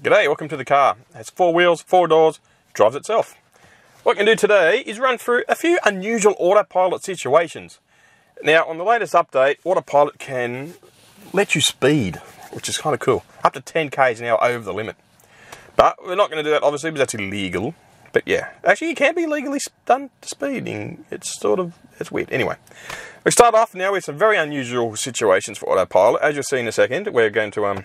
G'day, welcome to the car. It has four wheels, four doors, drives itself. What I can do today is run through a few unusual autopilot situations. Now, on the latest update, autopilot can let you speed, which is kind of cool. Up to 10 k's an hour over the limit. But we're not going to do that, obviously, because that's illegal. But yeah, actually, you can be legally done speeding. It's sort of, it's weird. Anyway, we start off now with some very unusual situations for autopilot. As you'll see in a second, we're going to um,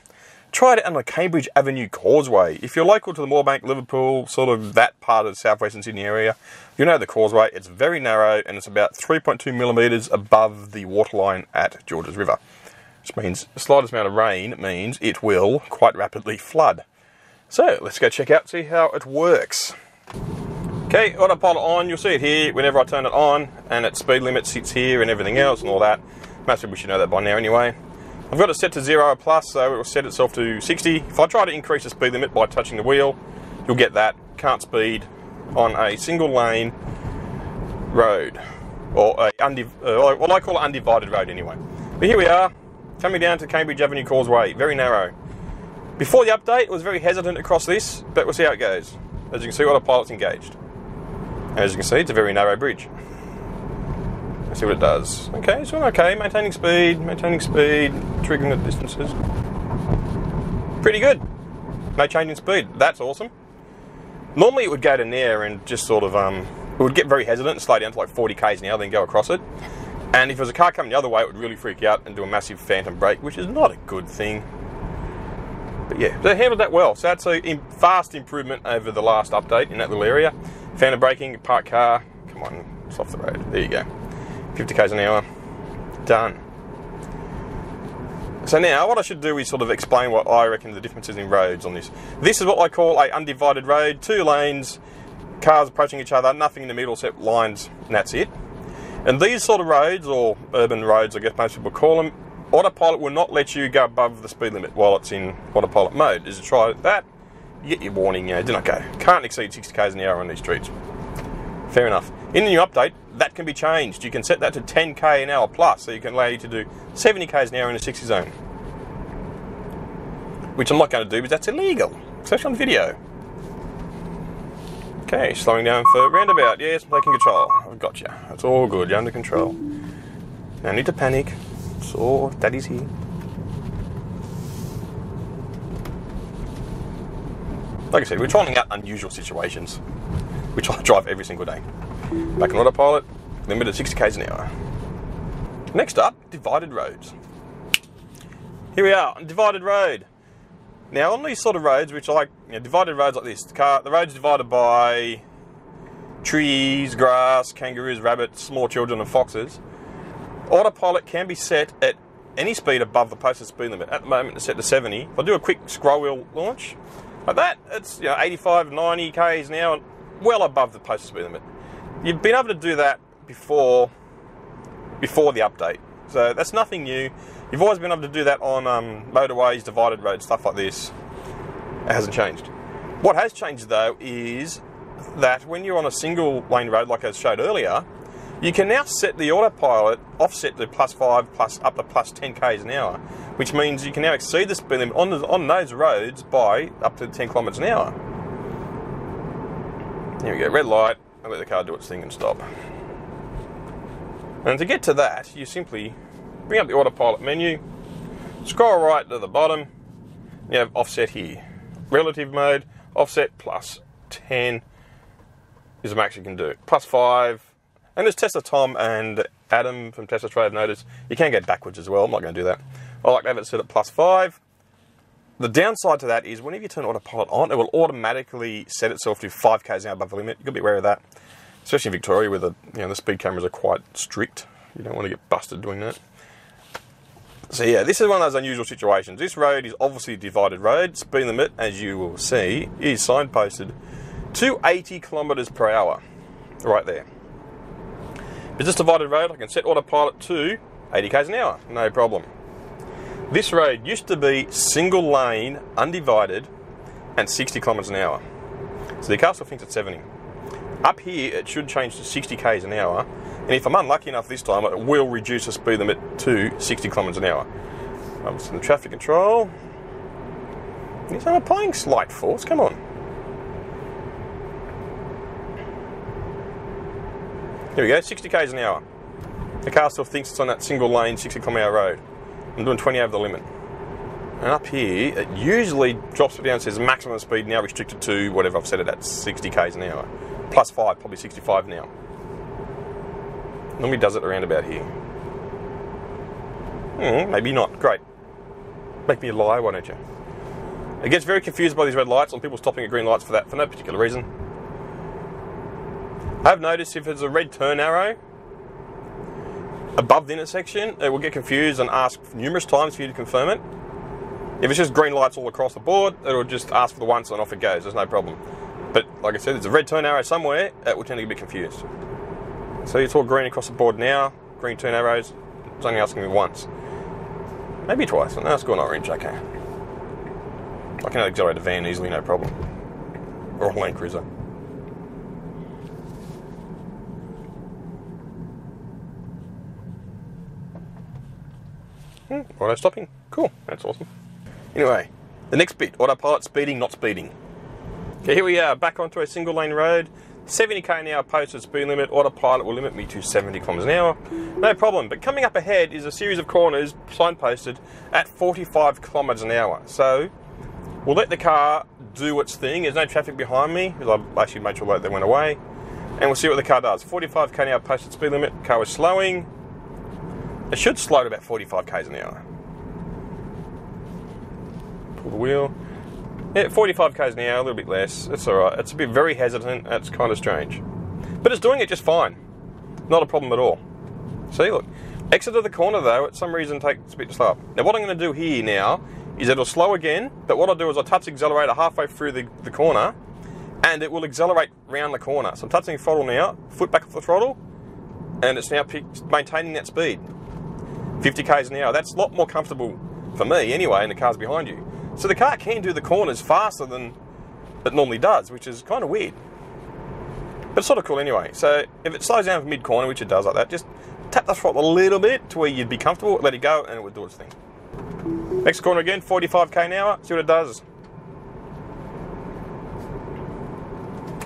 try it on the Cambridge Avenue Causeway. If you're local to the Moorebank, Liverpool, sort of that part of the southwestern Sydney area, you know the causeway. It's very narrow and it's about 3.2 millimetres above the waterline at Georges River. Which means the slightest amount of rain means it will quite rapidly flood. So let's go check out, see how it works. Okay, autopilot on, you'll see it here whenever I turn it on, and its speed limit sits here and everything else and all that. Most people should know that by now anyway. I've got it set to 0 plus, so it will set itself to 60. If I try to increase the speed limit by touching the wheel, you'll get that. Can't speed on a single lane road, or a undiv uh, what I call an undivided road anyway. But here we are, coming down to Cambridge Avenue Causeway, very narrow. Before the update, I was very hesitant across this, but we'll see how it goes. As you can see, all the pilots engaged. As you can see, it's a very narrow bridge. Let's see what it does. Okay, so okay, maintaining speed, maintaining speed, triggering the distances. Pretty good. No change in speed. That's awesome. Normally it would go to near and just sort of, um, it would get very hesitant and slow down to like 40 k's an hour, then go across it. And if there was a car coming the other way, it would really freak out and do a massive phantom brake, which is not a good thing. But yeah, they handled that well. So that's a fast improvement over the last update in that little area. Phantom braking, park car, come on, it's off the road. There you go. 50 k's an hour, done. So now what I should do is sort of explain what I reckon the differences in roads on this. This is what I call a undivided road, two lanes, cars approaching each other, nothing in the middle except lines, and that's it. And these sort of roads, or urban roads I guess most people call them, autopilot will not let you go above the speed limit while it's in autopilot mode. Is to try that, you get your warning, you know, do not go. Can't exceed 60 k's an hour on these streets. Fair enough. In the new update, that can be changed. You can set that to 10k an hour plus, so you can allow you to do 70 k's an hour in a 60 zone. Which I'm not going to do because that's illegal, especially on video. Okay, slowing down for roundabout. Yes, I'm taking control. I've got you. It's all good. You're under control. No need to panic. It's all daddy's here. Like I said, we're trying out unusual situations, which I drive every single day. Back on autopilot, limit at 60 k's an hour. Next up, divided roads. Here we are on divided road. Now on these sort of roads, which are like you know, divided roads like this, the car, the road's divided by trees, grass, kangaroos, rabbits, small children, and foxes. Autopilot can be set at any speed above the posted speed limit. At the moment, it's set to 70. If I do a quick scroll wheel launch, like that, it's you know 85, 90 k's an hour, well above the posted speed limit. You've been able to do that before before the update, so that's nothing new. You've always been able to do that on um, motorways, divided roads, stuff like this. It hasn't changed. What has changed though is that when you're on a single lane road, like I showed earlier, you can now set the autopilot offset to plus five, plus up to plus 10 k's an hour, which means you can now exceed the speed limit on, the, on those roads by up to 10 kilometres an hour. Here we go, red light, I let the car do its thing and stop. And to get to that, you simply bring up the autopilot menu, scroll right to the bottom, you have offset here. Relative mode, offset plus 10 is the max you can do. Plus 5, and there's Tesla Tom and Adam from Tesla Trade have noticed you can go backwards as well. I'm not going to do that. I like to have it set at plus 5. The downside to that is whenever you turn autopilot on, it will automatically set itself to 5 k's an hour above the limit. You've got to be aware of that, especially in Victoria where the, you know, the speed cameras are quite strict. You don't want to get busted doing that. So yeah, this is one of those unusual situations. This road is obviously a divided road. Speed limit, as you will see, is signposted to 80 kilometres per hour, right there. But this divided road, I can set autopilot to 80 k's an hour, no problem. This road used to be single lane, undivided, and 60 kilometres an hour. So the castle thinks it's 70. Up here, it should change to 60 k's an hour, and if I'm unlucky enough this time, it will reduce the speed limit to 60 kilometres an hour. I'm just in the traffic control. Can I'm applying slight force? Come on. Here we go, 60 k's an hour. The car still thinks it's on that single lane 60 km hour road. I'm doing 20 over the limit. And up here, it usually drops it down says maximum speed now restricted to whatever I've set it at 60 k's an hour. Plus 5, probably 65 now. Normally does it around about here. Hmm, maybe not. Great. Make me a lie, why don't you? It gets very confused by these red lights and people stopping at green lights for that for no particular reason. I've noticed if there's a red turn arrow above the intersection, it will get confused and ask numerous times for you to confirm it. If it's just green lights all across the board, it'll just ask for the once and off it goes. There's no problem. But like I said, there's a red turn arrow somewhere, it will tend to get a bit confused. So it's all green across the board now, green turn arrows, it's only asking me once. Maybe twice, and now it's orange, okay. I can accelerate a van easily, no problem. Or a Land Cruiser. Hmm, auto stopping. Cool, that's awesome. Anyway, the next bit autopilot speeding, not speeding. Okay, here we are, back onto a single lane road. 70k an hour posted speed limit. Autopilot will limit me to 70 kilometers an hour. No problem. But coming up ahead is a series of corners signposted at 45 kilometers an hour. So we'll let the car do its thing. There's no traffic behind me because I've actually made sure that they went away. And we'll see what the car does. 45k an hour posted speed limit. Car is slowing. It should slow to about 45 k's an hour. Pull the wheel. Yeah, 45 k's an hour, a little bit less. It's alright. It's a bit very hesitant. That's kind of strange. But it's doing it just fine. Not a problem at all. See, look. Exit of the corner, though, at some reason takes a bit to slow up. Now, what I'm going to do here now is it'll slow again, but what I'll do is I'll touch accelerator halfway through the, the corner, and it will accelerate round the corner. So I'm touching throttle now, foot back off the throttle, and it's now maintaining that speed. 50 k's an hour. That's a lot more comfortable for me anyway, and the car's behind you. So the car can do the corners faster than it normally does, which is kind of weird. But it's sort of cool anyway. So if it slows down for mid corner, which it does like that, just tap the throttle a little bit to where you'd be comfortable, let it go, and it would do its thing. Next corner again, 45k an hour, see what it does.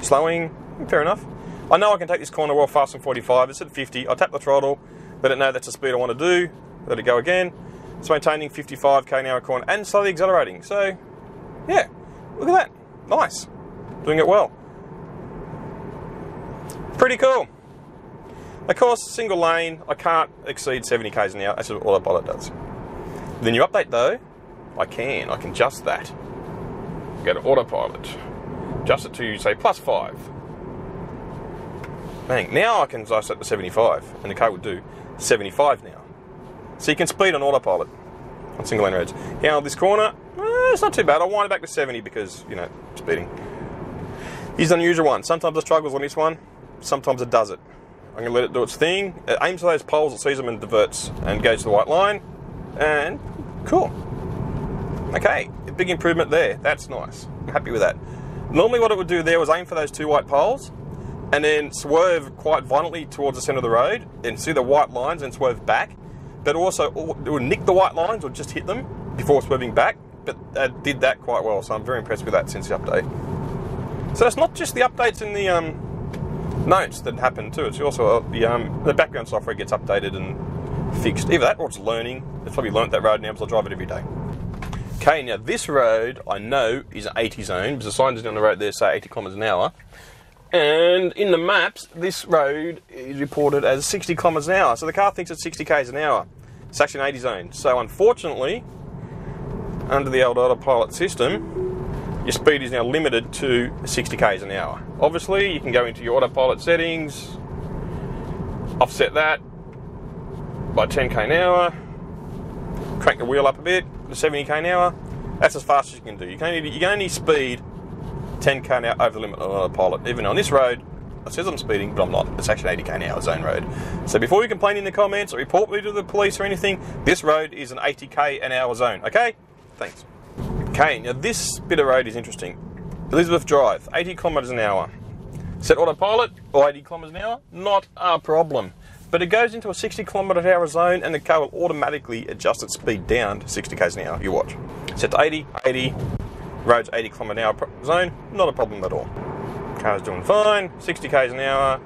Slowing, fair enough. I know I can take this corner well faster than 45, it's at 50, I tap the throttle, let it know that's the speed I want to do, let it go again, it's maintaining 55k an hour corner and slowly accelerating. So, yeah, look at that. Nice. Doing it well. Pretty cool. Of course, single lane, I can't exceed 70 k's an hour. That's all what autopilot does. The new update, though, I can. I can adjust that. Go to autopilot. Adjust it to, say, plus 5. Bang. Now I can adjust it to 75, and the car would do 75 now. So you can speed on autopilot on single lane roads. Now this corner, eh, it's not too bad. I'll wind it back to 70 because, you know, speeding. Here's an unusual one. Sometimes it struggles on this one, sometimes it does it. I'm going to let it do its thing. It aims for those poles, it sees them and diverts and goes to the white line. And cool. Okay, big improvement there. That's nice. I'm happy with that. Normally what it would do there was aim for those two white poles and then swerve quite violently towards the centre of the road and see the white lines and swerve back but also would nick the white lines or just hit them before swerving back. But it did that quite well, so I'm very impressed with that since the update. So it's not just the updates in the um, notes that happen too. It's also uh, the um, the background software gets updated and fixed. Either that or it's learning. It's probably learnt that road now because I drive it every day. Okay, now this road I know is an 80 zone because the signs down the road there say 80 kilometres an hour. And in the maps, this road is reported as 60 kilometres an hour. So the car thinks it's 60 k's an hour. Section 80 zone. So unfortunately, under the old autopilot system, your speed is now limited to 60 k's an hour. Obviously, you can go into your autopilot settings, offset that by 10k an hour, crank the wheel up a bit to 70k an hour. That's as fast as you can do. You can only, you can only speed 10k an hour over the limit on autopilot. Even on this road, it says I'm speeding, but I'm not. It's actually 80k an hour zone road. So before you complain in the comments or report me to the police or anything, this road is an 80k an hour zone. Okay? Thanks. Okay, now this bit of road is interesting. Elizabeth Drive, 80 kilometres an hour. Set autopilot or 80 kilometres an hour, not a problem. But it goes into a 60 kilometre an hour zone and the car will automatically adjust its speed down to 60 k's an hour. You watch. Set to 80, 80, road's 80 kilometre an hour zone, not a problem at all. Car's doing fine, 60 k's an hour.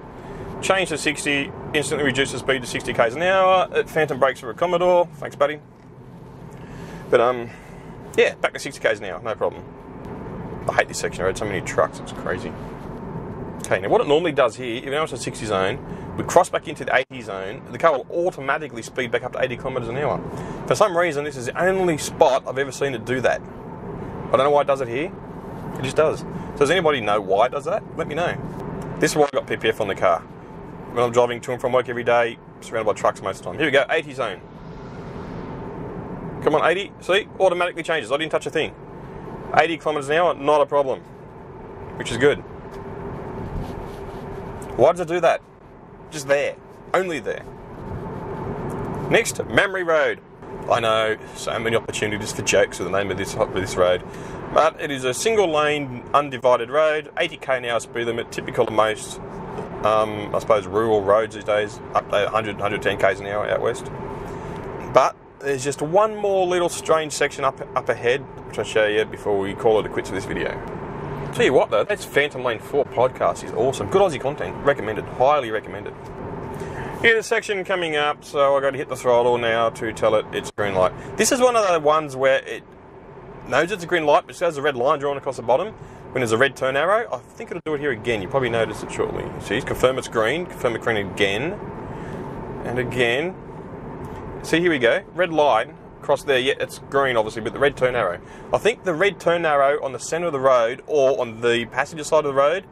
Change to 60, instantly reduce the speed to 60 k's an hour. It phantom brakes for a Commodore. Thanks, buddy. But um, yeah, back to 60 k's an hour, no problem. I hate this section. I had so many trucks, it's crazy. Okay, now what it normally does here, even though it's a 60 zone, we cross back into the 80 zone, the car will automatically speed back up to 80 kilometres an hour. For some reason, this is the only spot I've ever seen it do that. I don't know why it does it here. It just does. Does anybody know why it does that? Let me know. This is why I got PPF on the car. When I'm driving to and from work every day, surrounded by trucks most of the time. Here we go, 80 zone. Come on, 80. See, automatically changes. I didn't touch a thing. 80 kilometers an hour, not a problem, which is good. Why does it do that? Just there, only there. Next, Mamre Road. I know so many opportunities for jokes with the name of this this road, but it is a single lane, undivided road, 80k an hour speed limit, typical of most, um, I suppose, rural roads these days, up to 100, 110 k's an hour out west. But there's just one more little strange section up up ahead, which I'll show you before we call it a quits for this video. Tell you what though, that's Phantom Lane 4 podcast is awesome. Good Aussie content. Recommended. Highly recommended. Here's the section coming up, so I've got to hit the throttle now to tell it it's green light. This is one of the ones where it knows it's a green light, but still has a red line drawn across the bottom. When there's a red turn arrow, I think it'll do it here again. You'll probably notice it shortly. See, confirm it's green, confirm it's green again, and again. See, here we go. Red line across there. Yeah, it's green, obviously, but the red turn arrow. I think the red turn arrow on the centre of the road or on the passenger side of the road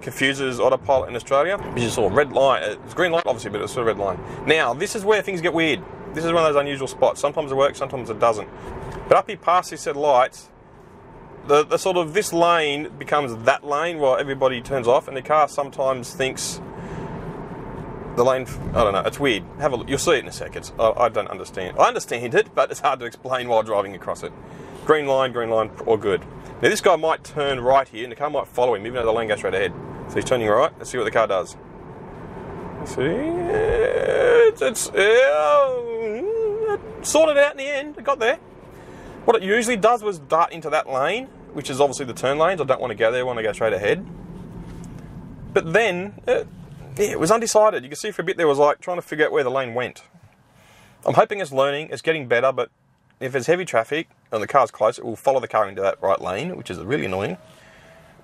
confuses autopilot in Australia. You just saw red line. Uh, it's green light, obviously, but it's a red line. Now, this is where things get weird. This is one of those unusual spots. Sometimes it works, sometimes it doesn't. But up here past this set of lights, the, the sort of this lane becomes that lane while everybody turns off, and the car sometimes thinks the lane. I don't know. It's weird. Have a look. You'll see it in a second. I, I don't understand. I understand it, but it's hard to explain while driving across it. Green line, green line, all good. Now this guy might turn right here, and the car might follow him, even though the lane goes straight ahead. So he's turning right. Let's see what the car does. See, it's, it's sorted out in the end. It got there. What it usually does was dart into that lane, which is obviously the turn lanes. I don't want to go there. I want to go straight ahead. But then, it, yeah, it was undecided. You can see for a bit there was like trying to figure out where the lane went. I'm hoping it's learning. It's getting better, but if there's heavy traffic and the car's close, it will follow the car into that right lane, which is really annoying.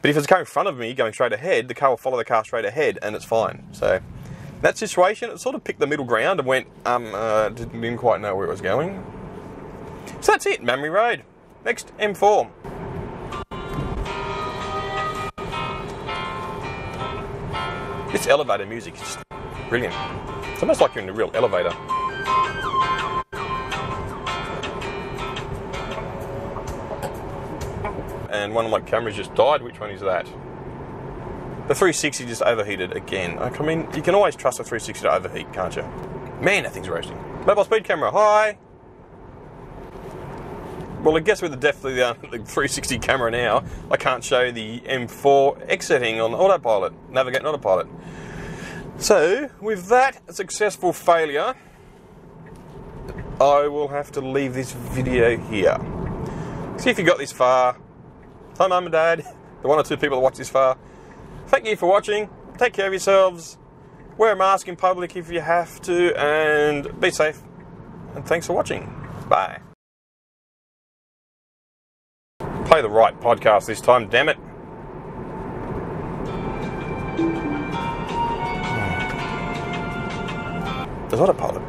But if it's car in front of me going straight ahead, the car will follow the car straight ahead and it's fine. So that situation, it sort of picked the middle ground and went, um, uh, didn't quite know where it was going. So that's it, Mamre Road. Next, M4. This elevator music is just brilliant. It's almost like you're in a real elevator. And one of my cameras just died. Which one is that? The 360 just overheated again. I mean, you can always trust a 360 to overheat, can't you? Man, that thing's roasting. Mobile speed camera, hi! Well, I guess with the depth of the, uh, the 360 camera now, I can't show the M4 exiting on autopilot, navigate on autopilot. So, with that successful failure, I will have to leave this video here. See if you got this far. Hi, Mum and Dad, the one or two people that watch this far. Thank you for watching. Take care of yourselves. Wear a mask in public if you have to, and be safe. And thanks for watching. Bye. Play the right podcast this time, damn it. Hmm. There's not a autopilot.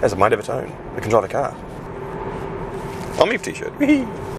Has a mind of its own. It can drive a car. I'm Eve t-shirt.